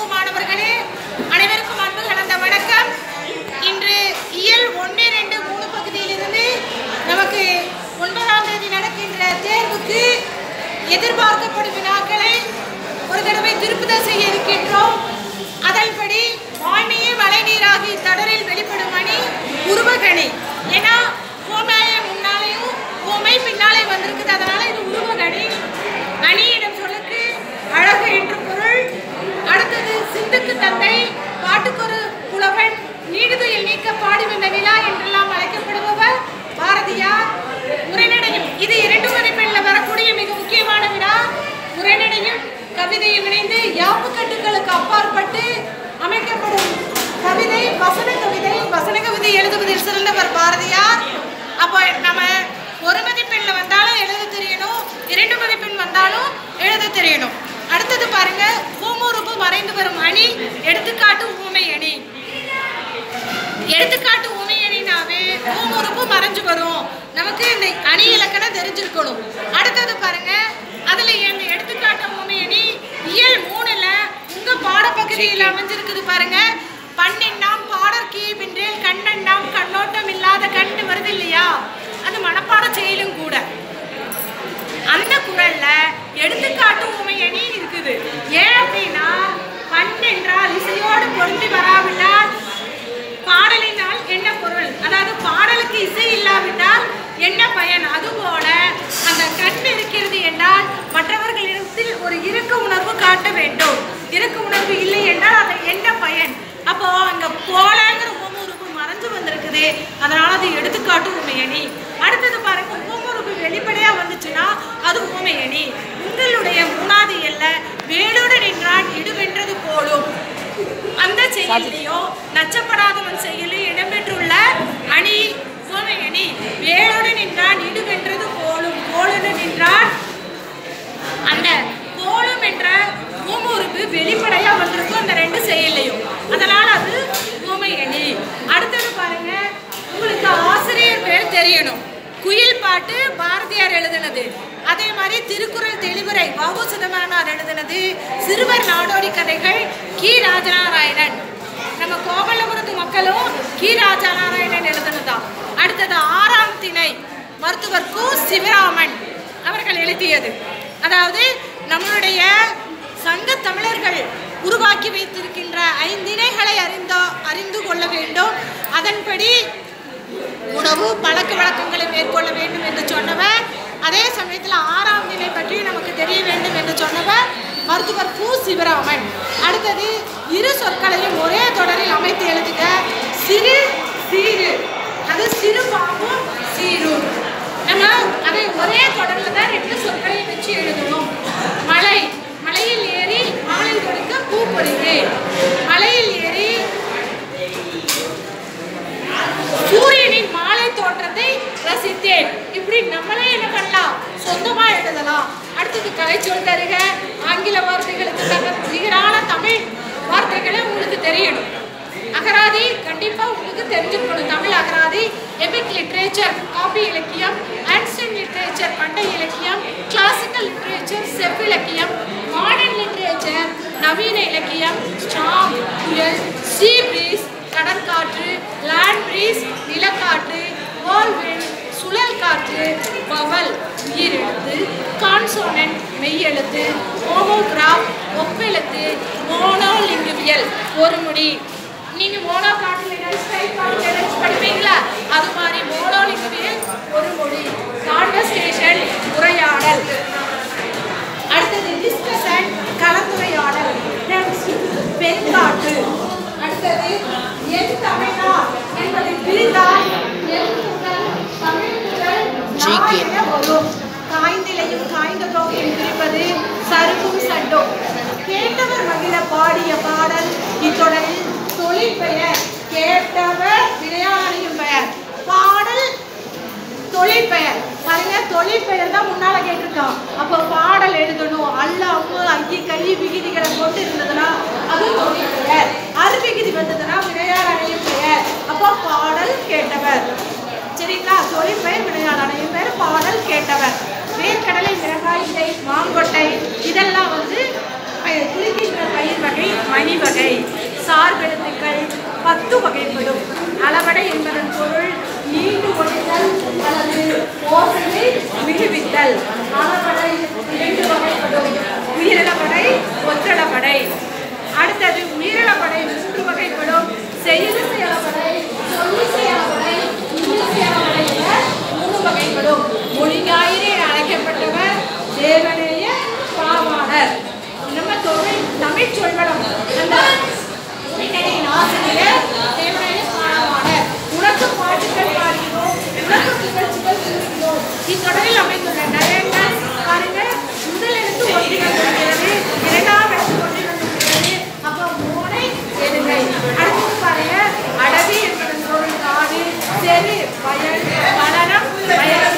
வகுப்பு மாணவர்களே அனைவருக்கும் அன்பு கலந்த வணக்கம். இன்று இயல் ஒன்று ரெண்டு மூணு பகுதியிலிருந்து நமக்கு ஒன்பதாம் தேதி நடக்கின்ற தேர்வுக்கு எதிர்பார்க்கப்படும் வினாக்களை ஒரு தடவை திருப்புதல் செய்ய இருக்கின்றோம். அதன்படி வாய்மையே மழை நீராகி தடரில் வெளிப்படும் அணி உருவகணி. ஏன்னா நம்ம ஒரு மதிப்பெண்ணில் வந்தாலும் எழுத தெரியணும் இரண்டு மதிப்பெண் வந்தாலும் எழுத தெரியணும். அடுத்தது பாருங்க ஊமுறுப்பு மறைந்து வரும் அணி எடுத்துக்காட்டு ஊமை அணி. எடுத்துக்காட்டு ஊமை அணினாவே ஊமுறுப்பு மறைஞ்சு வரும். நமக்கு இந்த அணி இலக்கணம் தெரிஞ்சிருக்கணும். அடுத்தது பாருங்க அதுல இந்த எடுத்துக்காட்டு ஊமை அணி இயல் மூணுல உங்க பாடப்பகுதியில் அமைஞ்சிருக்குது பாருங்க. பன்னெண்டாம் பாடற்கீ பின்றேல் கண்ணெண்டாம் மனப்பாட செயலும் கூட. அந்த குரல்ல எடுத்துக்காட்டு உமையணி இருக்குது ஏன் அப்படின்னா பண் என்றால் இசையோடு பொருந்தி வராவிட்டால் பாடலினால் என்ன பொருள்? அதாவது பாடலுக்கு இசை இல்லாவிட்டால் என்ன பயன்? அதுபோல அந்த கண் இருக்கிறது என்றால் மற்றவர்களிடத்தில் ஒரு இறுக்க உணர்வு காட்ட வேண்டும். இறுக்க உணர்வு இல்லை என்றால் அது என்ன பயன்? அப்போ அங்க போலங்கிற உணவு மறைஞ்சு வந்திருக்குது. அதனால அது எடுத்துக்காட்டு அணி அடுத்தது பாருங்க ஒவ்வொரு வெளிப்படையா வந்துச்சுன்னா அது உமையணி உங்களுடைய மூணாவது எல்ல வேலோடு நின்றான் இடுவென்றது போலும். அந்த செயலையும் நச்சப்படாதவன் செயலில் இடம் அணி உவமை அணி வேலோடு நின்றான் இடுவென்றது போலும் போலுன்னு நின்றான் அந்த கோலம் என்ற ஊமுறுப்பு வெளிப்படையா வந்திருக்கும் அந்த ரெண்டு செயல்லையும் அதனால அது ஊமை அணி அடுத்தது பாருங்க உங்களுக்கு ஆசிரியர் பேர் தெரியணும் குயில் பாட்டு பாரதியார் எழுதினது. அதே மாதிரி திருக்குறள் தெளிவுரை பாபு சிதம்பரனார் எழுதினது. சிறுவர் நாடோடி கதைகள் கி. ராஜநாராயணன். நம்ம கோவலபுரத்து மக்களும் கி. ராஜநாராயணன் எழுதினதான் அடுத்தது ஆறாம் திணை மருத்துவர் கு. சிவராமன் அவர்கள் எழுதியது. அதாவது நம்மளுடைய சங்க தமிழர்கள் உருவாக்கி வைத்திருக்கின்ற ஐந்திணைகளை அறிந்தோ அறிந்து கொள்ள வேண்டும். அதன்படி உணவு பழக்க வழக்கங்களை மேற்கொள்ள வேண்டும் என்று சொன்னவர். அதே சமயத்தில் ஆறாம் நிலை பற்றி நமக்கு தெரிய வேண்டும் என்று சொன்னவர் மருத்துவர் கு சிவராமன். அடுத்தது இரு சொற்களையும் ஒரே தொடரில் அமைத்து எழுதுக. சிறு சீரு அது சிறு பாம்பும் சீரும் நம்ம அதை ஒரே தொடரில் தான் ரெண்டு சொற்களையும் வச்சு எழுதுவோம். இப்படி என்ன பண்ணலாம்? சொந்தமாக எழுதலாம். அடுத்தது கலைச்சொல் தருக. ஆங்கில வார்த்தைகளுக்கு தக்க நிகரான தமிழ் வார்த்தைகளை உங்களுக்கு தெரியணும். அகராதி கண்டிப்பாக உங்களுக்கு தெரிஞ்சுக்கணும் தமிழ் அகராதி எபிக் லிட்ரேச்சர் காப்பி இலக்கியம் ஆன்சன் லிட்ரேச்சர் பண்டை இலக்கியம் கிளாசிக்கல் லிட்ரேச்சர் செவ்விலக்கியம் மாடர்ன் லிட்ரேச்சர் நவீன இலக்கியம் ஸ்டாம் புயல் சீ பிரீஸ் கடற்காற்று லேண்ட் பிரீஸ் நிலக்காற்று வால்வென் சுழல் காற்று வவல் உயிரெழுத்து கான்சோனன்ட் மெய்யெழுத்து மோனோகிராஃப் ஒப்பெழுத்து மோனோலிங்குவியல். ஒரு முடி. காய்ந்திலையும் காய்ந்த தோகையும் பிரிப்பது சருகும் சண்டோ கேட்டவர் மகிழ பாடிய பாடல் இத்தொடரில் தொழில் பெயர் கேட்டவர் விளையாடியும் பெயர். பாடல் தொழில் பெயர். பாருங்க தொழில் பெயர் தான் முன்னால கேட்டிருக்கான் அப்போ பாடல் எழுதணும். அல்ல அம்மு அங்கி கை விகிதிகளை கொண்டு இருந்ததுன்னா அது தொழில் பெயர். அருவிகிதி வந்ததுன்னா விளையாட அணையும் பெயர். அப்போ பாடல் கேட்டவர். சரிங்களா? தொழில் பெயர் விளையாட அணையும் பெயர் பாடல் கேட்டவர். வேர்க்கடலை கொய்கை மாங்கொட்டை இதெல்லாம் வந்து குளிக்கின்ற பயிர் வகை மணி வகை சார்பெழுத்துக்கள் பத்து வகைப்படும். அளவடை என்பதன் பொருள் நீண்டு ஒழுதல் அல்லது ஓசையை மிகுவித்தல் அளவடை இரண்டு வகைப்படும். உயிரிழப்படை ஒற்றளப்படை. அடுத்தது உயிரிழப்படை மூன்று வகை Bayern, Banana, Bayern.